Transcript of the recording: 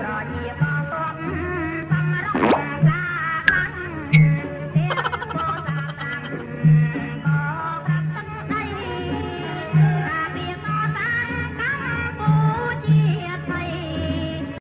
प्राणी